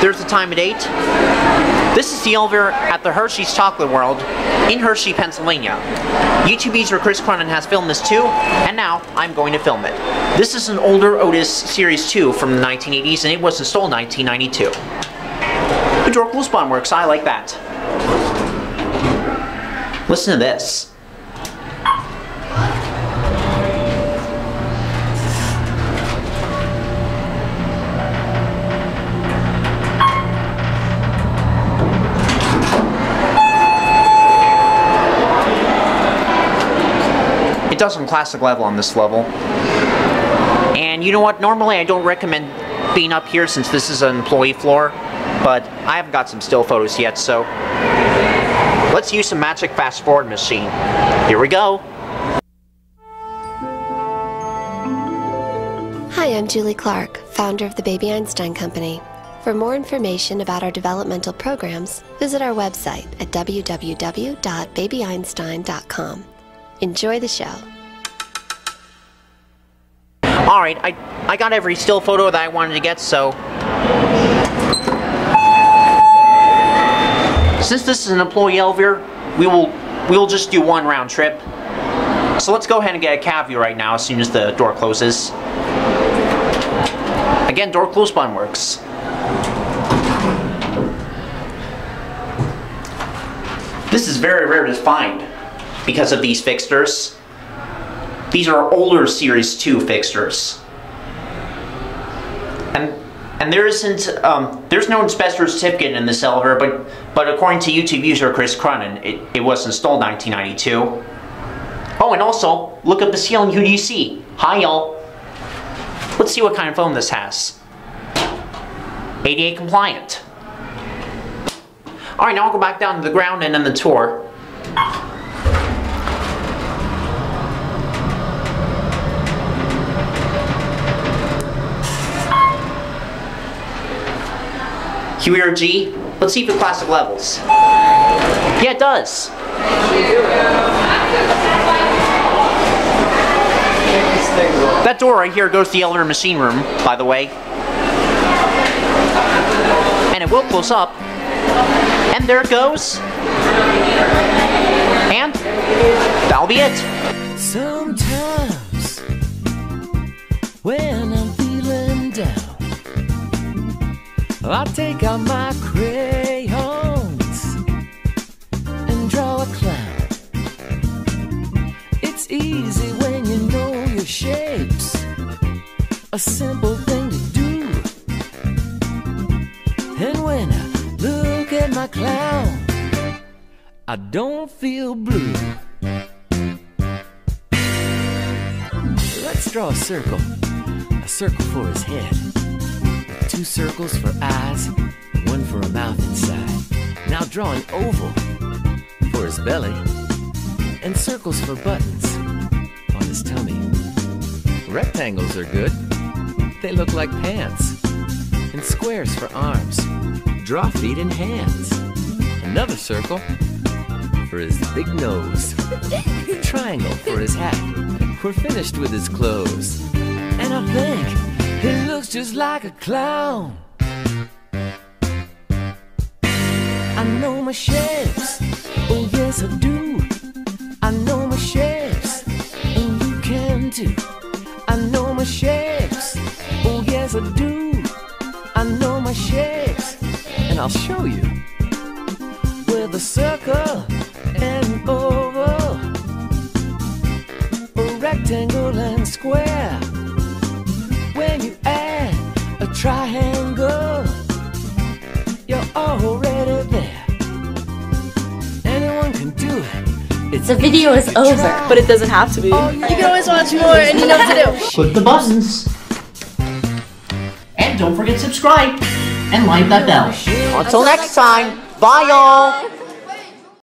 There's the time and date. This is the elevator at the Hershey's Chocolate World in Hershey, Pennsylvania. YouTube user Chris Cronin has filmed this too, and now I'm going to film it. This is an older Otis Series 2 from the 1980s, and it was installed in 1992. The door close button works, I like that. Listen to this. It does some classic level on this level. And you know what, normally I don't recommend being up here since this is an employee floor, but I haven't got some still photos yet, so let's use some magic fast forward machine. Here we go. Hi, I'm Julie Clark, founder of the Baby Einstein Company. For more information about our developmental programs, visit our website at www.babyeinstein.com. Enjoy the show. Alright, I, I got every still photo that I wanted to get, so... Since this is an employee elevator, we will, we will just do one round trip. So let's go ahead and get a cab view right now as soon as the door closes. Again, door close button works. This is very rare to find because of these fixtures. These are older Series 2 fixtures. And and there isn't um, there's no inspector certificate in this elevator, but but according to YouTube user Chris Cronin, it, it was installed 1992. Oh, and also look up the ceiling. Who do you see? Hi, y'all. Let's see what kind of foam this has. ADA compliant. Alright, now I'll go back down to the ground and then the tour. QERG. Let's see if it classic levels. Yeah, it does. That door right here goes to the elevator machine room, by the way. And it will close up. And there it goes. And that'll be it. Sometimes I take out my crayons and draw a clown. It's easy when you know your shapes, a simple thing to do. And when I look at my clown, I don't feel blue. Let's draw a circle, a circle for his head. Two circles for eyes, one for a mouth inside. Now draw an oval for his belly, and circles for buttons on his tummy. Rectangles are good, they look like pants. And squares for arms. Draw feet and hands. Another circle for his big nose. Triangle for his hat. We're finished with his clothes. And I think he looks just like a clown. I know my shapes. Oh, yes, I do. I know my shapes. And you can too. I know my shapes. Oh, yes, I do. I know my shapes. And I'll show you. With a circle and an oval, a rectangle and square. Already there. Anyone can do it. It's The video is over. But it doesn't have to be. You can always watch more and you know what to do. Click the buttons. And don't forget to subscribe and like that bell. Until next time, bye y'all!